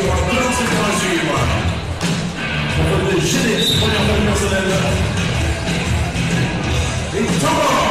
qui aura. On va. Et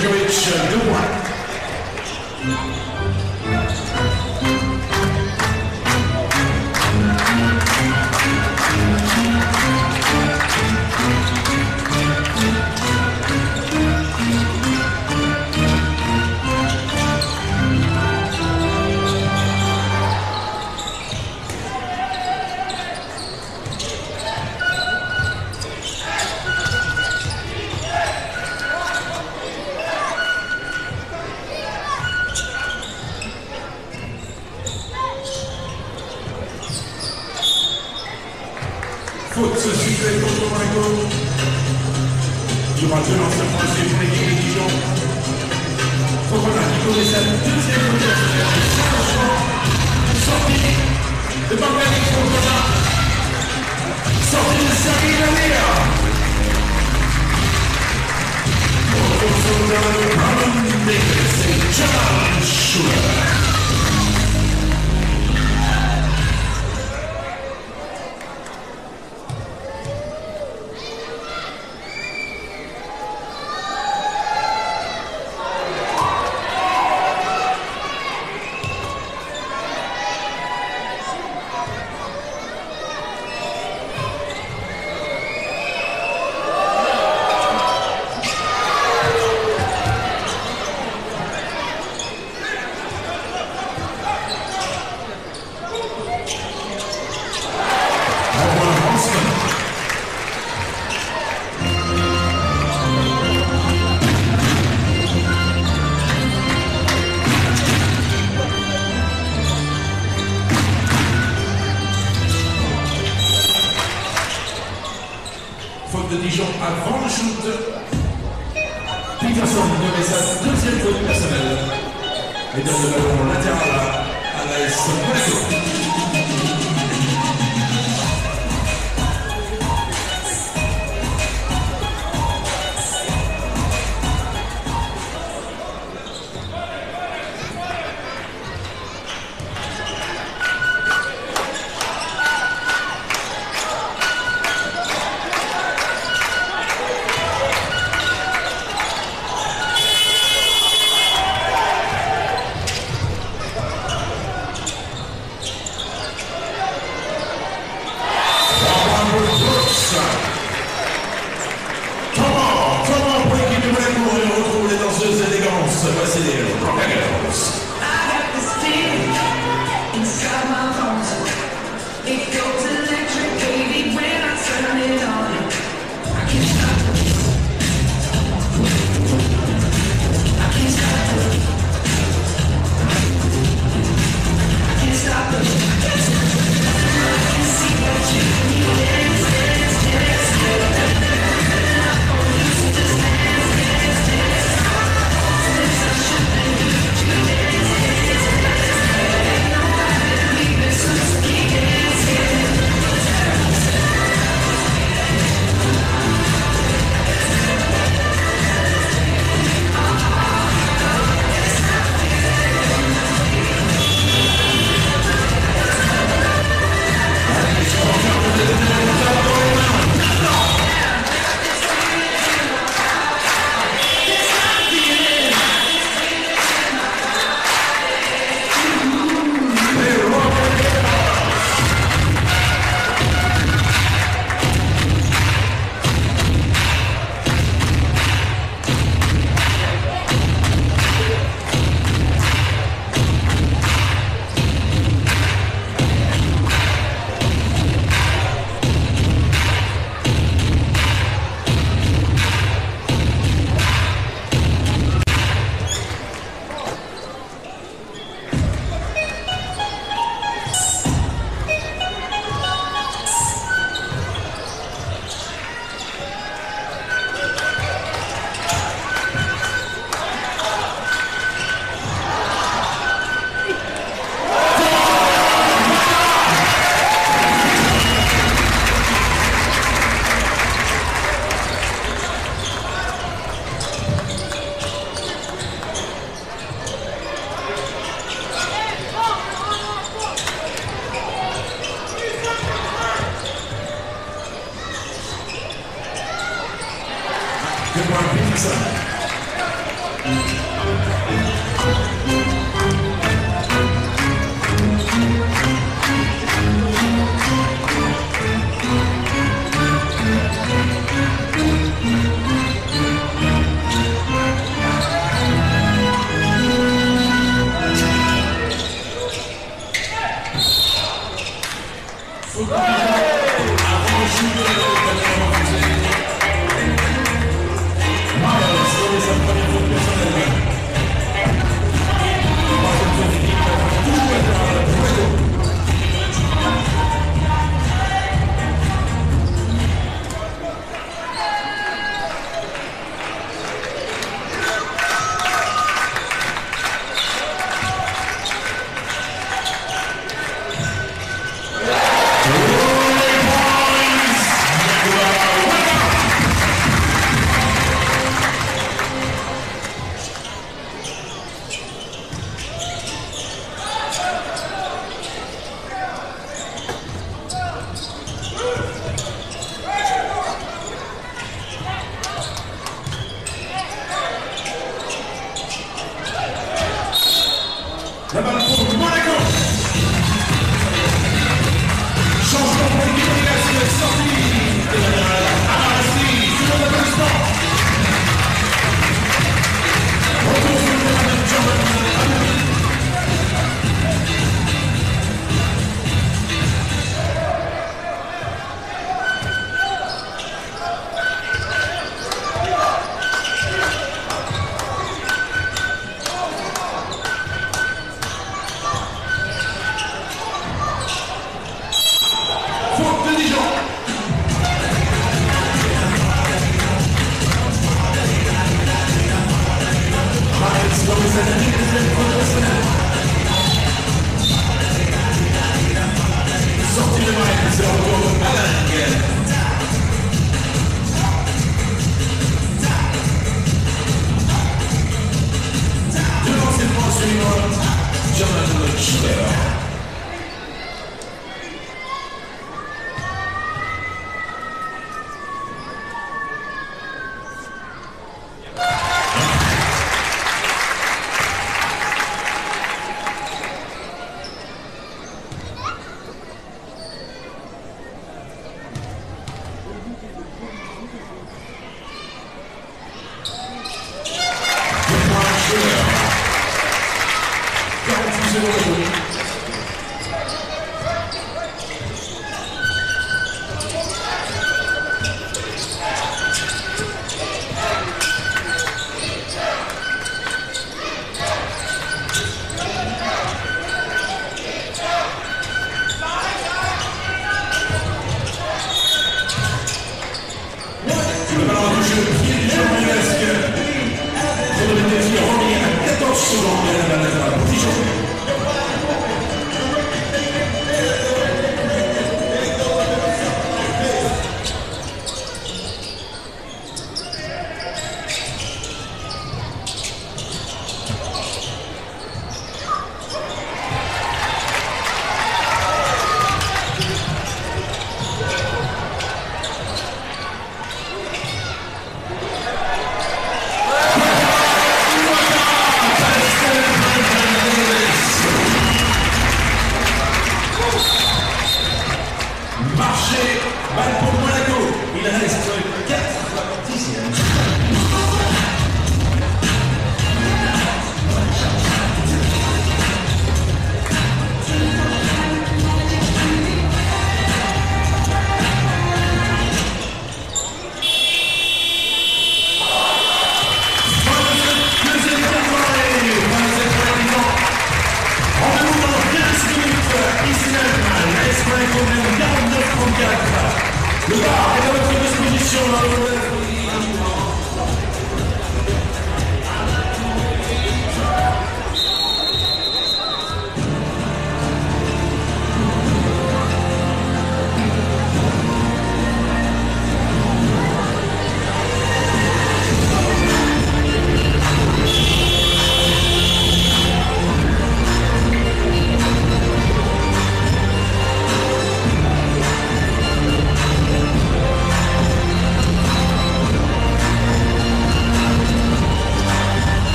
Gajovic, deux points. Miles dans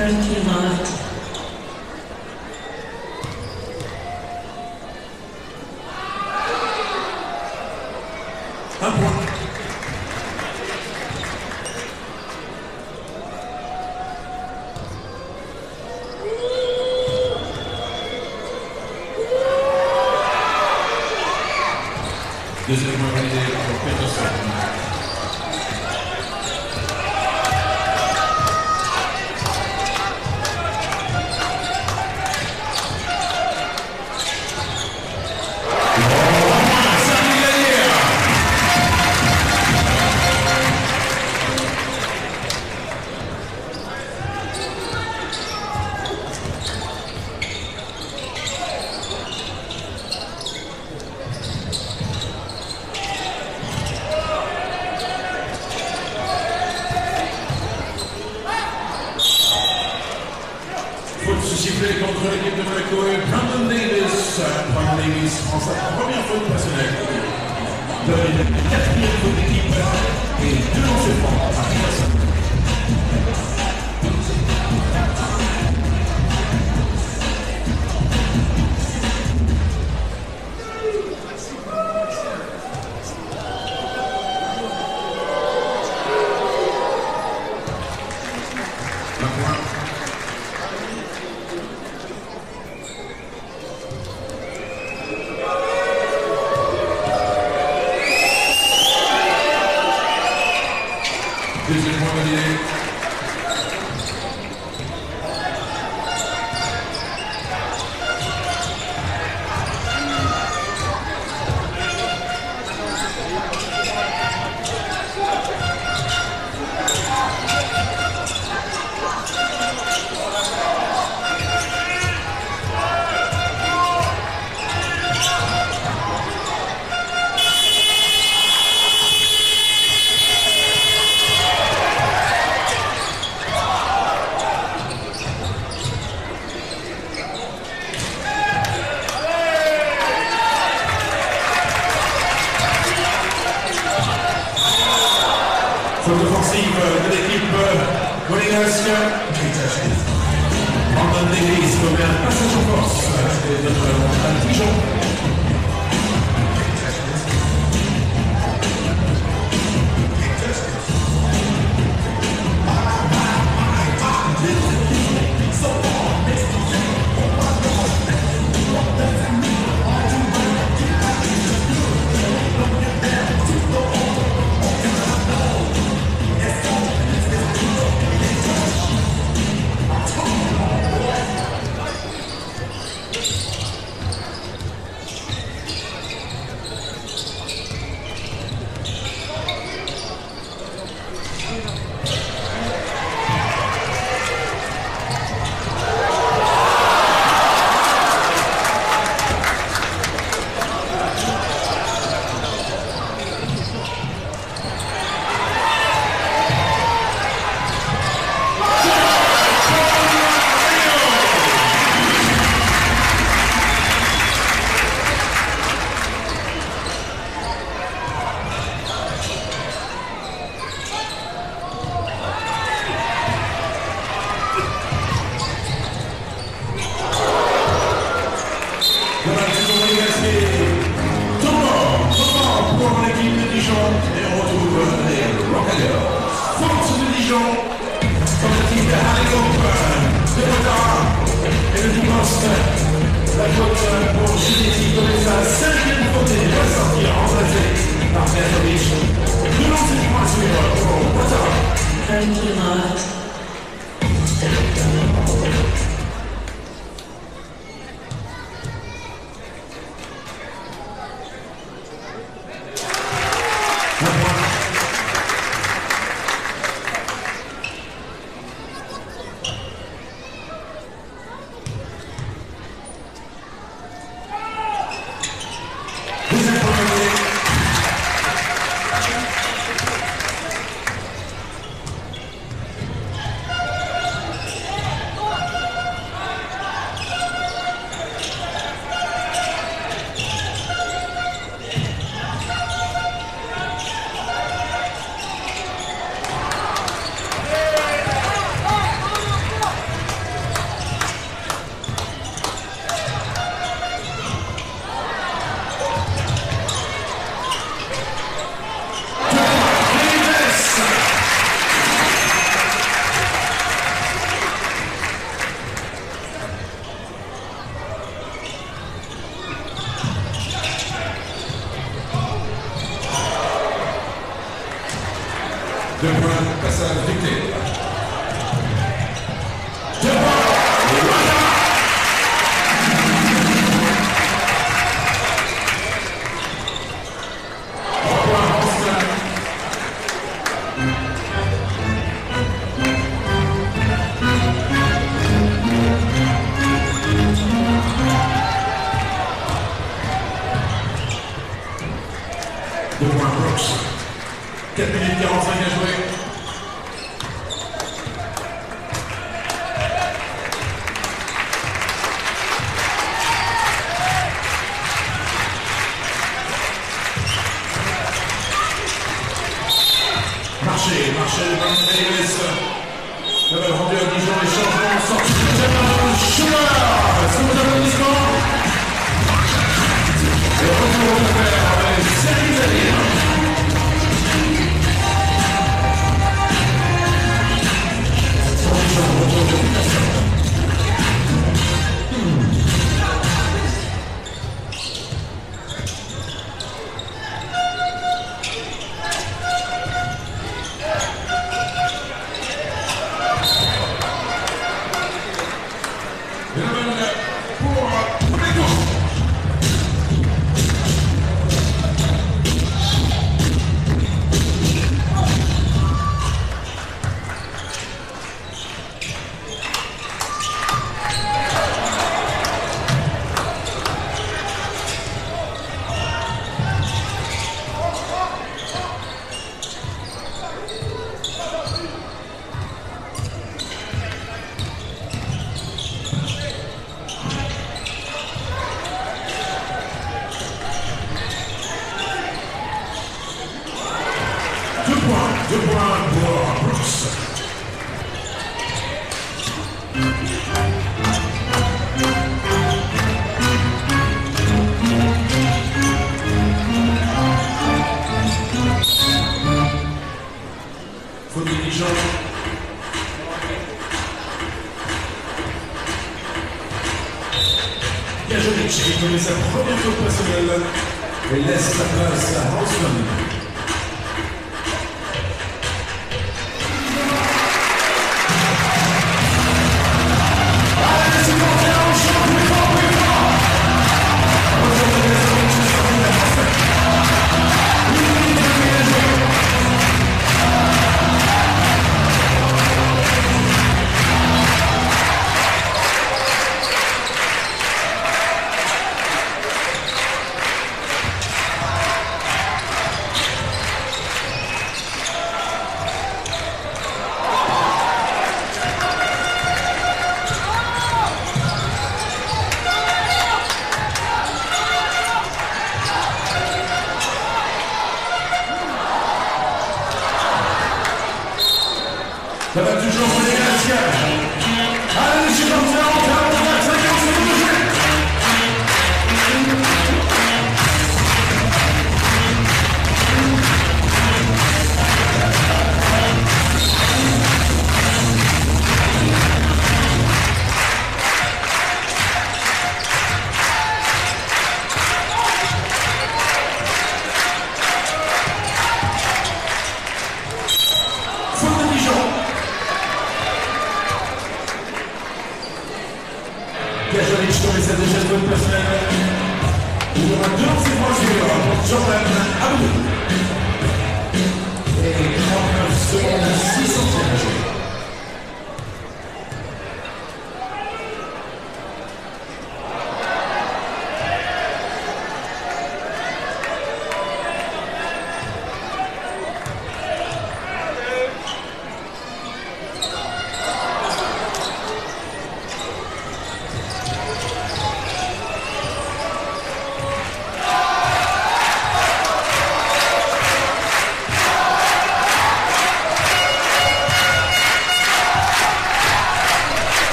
Thank you, Mama.